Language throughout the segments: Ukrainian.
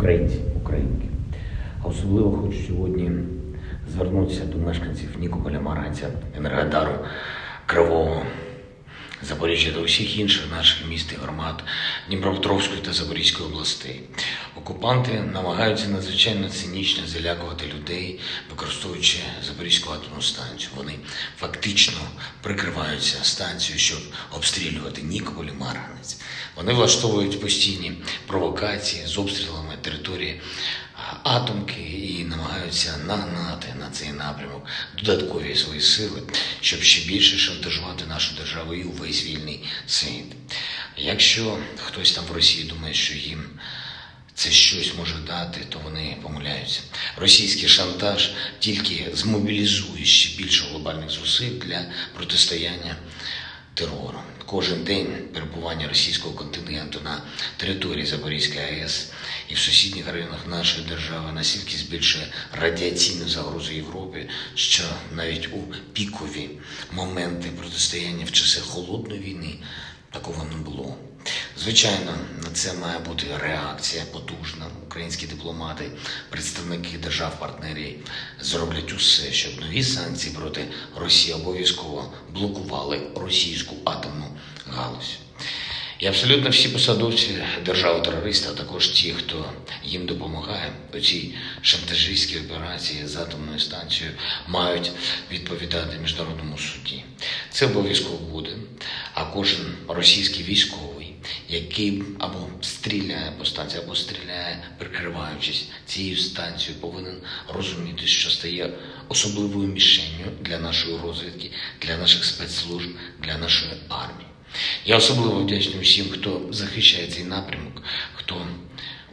українці, українки. А особливо хочу сьогодні звернутися до мешканців Нікополя, Маранця, Енергодару, Кривого, Запоріжжя та усіх інших наших міст і громад Дніпропетровської та Запорізької областей. Окупанти намагаються надзвичайно цинічно залякувати людей, використовуючи Запорізьку атомну станцію. Вони фактично прикриваються станцією, щоб обстрілювати Нікополь і Марганець. Вони влаштовують постійні провокації з обстрілами території атомки і намагаються нагнати на цей напрямок додаткові свої сили, щоб ще більше шантажувати нашу державу і увесь вільний світ. Якщо хтось там в Росії думає, що їм це щось може дати, то вони помиляються. Російський шантаж тільки змобілізує ще більше глобальних зусиль для протистояння терору. Кожен день перебування російського контингенту на території Запорізької АЕС і в сусідніх районах нашої держави настільки збільшує радіаційну загрозу Європі, що навіть у пікові моменти протистояння в часи холодної війни такого не було. Звичайно, на це має бути реакція потужна. Українські дипломати, представники держав-партнерів зроблять усе, щоб нові санкції проти Росії обов'язково блокували російську атомну галузь. І абсолютно всі посадовці держави-терориста, а також ті, хто їм допомагає у цій шантажистській операції з атомною станцією, мають відповідати міжнародному суді. Це обов'язково буде. А кожен російський військовий, який або стріляє по станції, або стріляє, прикриваючись цією станцією, повинен розуміти, що стає особливою мішенню для нашої розвідки, для наших спецслужб, для нашої армії. Я особливо вдячний усім, хто захищає цей напрямок, хто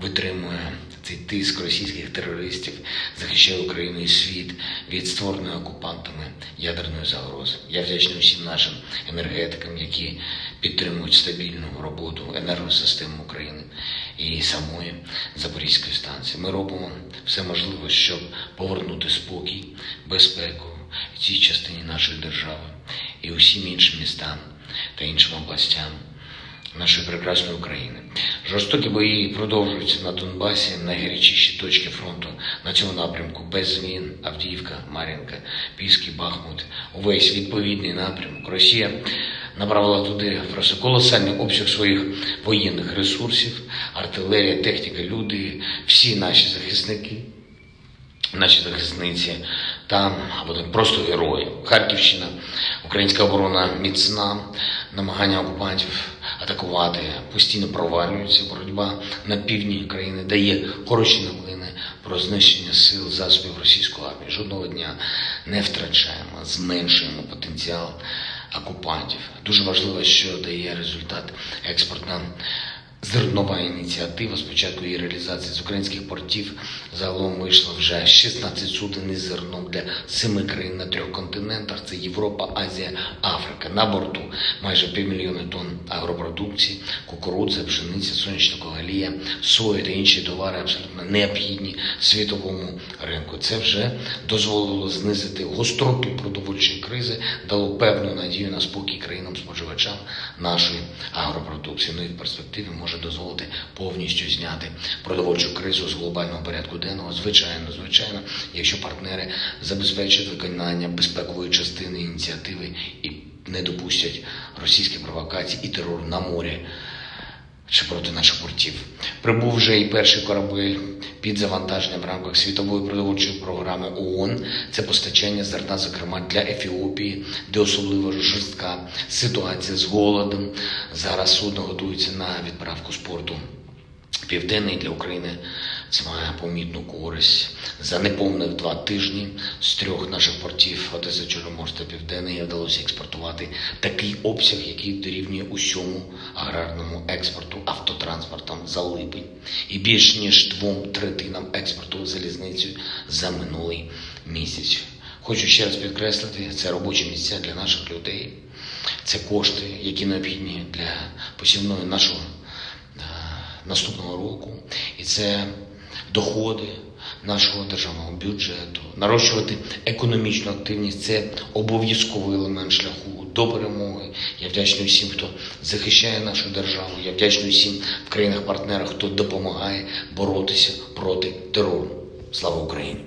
витримує цей тиск російських терористів, захищає Україну і світ від створеної окупантами ядерної загрози. Я вдячний усім нашим енергетикам, які підтримують стабільну роботу енергосистеми України і самої Запорізької станції. Ми робимо все можливе, щоб повернути спокій, безпеку в цій частині нашої держави і усім іншим містам та іншим областям нашої прекрасної України. Жорстокі бої продовжуються на Донбасі, найгарячіші точки фронту на цьому напрямку без змін. Авдіївка, Мар'їнка, Піски, Бахмут, увесь відповідний напрямок. Росія направила туди просто колосальний обсяг своїх воєнних ресурсів, артилерія, техніка, люди, всі наші захисники. Наші захисниці там вони просто герої. Харківщина, українська оборона міцна, намагання окупантів атакувати постійно провалюються. Боротьба на півдні країни дає хороші новини про знищення сил засобів російської армії. Жодного дня не втрачаємо, зменшуємо потенціал окупантів. Дуже важливо, що дає результат експортна. Зернова ініціатива спочатку її реалізації з українських портів загалом вийшло вже 16 суден із зерном для семи країн на трьох континентах: це Європа, Азія, Африка. На борту майже півмільйони тонн агропродукції, кукурудза, пшениця, сонячна когалія, сої та інші товари абсолютно необхідні світовому ринку. Це вже дозволило знизити гостроту продовольчої кризи, дало певну надію на спокій країнам-споживачам нашої агропродукції. Ну і в перспективі може дозволити повністю зняти продовольчу кризу з глобального порядку денного. Звичайно, звичайно, якщо партнери забезпечать виконання безпекової частини ініціативи і не допустять російських провокацій і терору на морі. Чи проти наших портів прибув вже і перший корабель під завантаженням в рамках світової продовольчої програми ООН. Це постачання зерна, зокрема для Ефіопії, де особливо жорстка ситуація з голодом. Зараз судно готується на відправку спорту південний для України. Це помітну користь. За неповних два тижні з трьох наших портів Одеса, Чорноморськ та Південний вдалося експортувати такий обсяг, який дорівнює усьому аграрному експорту автотранспортом за липень, і більш ніж двом третинам експорту залізницею за минулий місяць. Хочу ще раз підкреслити, це робочі місця для наших людей, це кошти, які необхідні для посівної нашого наступного року, і це доходи нашого державного бюджету. Нарощувати економічну активність це обов'язковий елемент шляху до перемоги. Я вдячний усім, хто захищає нашу державу. Я вдячний усім в країнах-партнерах, хто допомагає боротися проти терору. Слава Україні!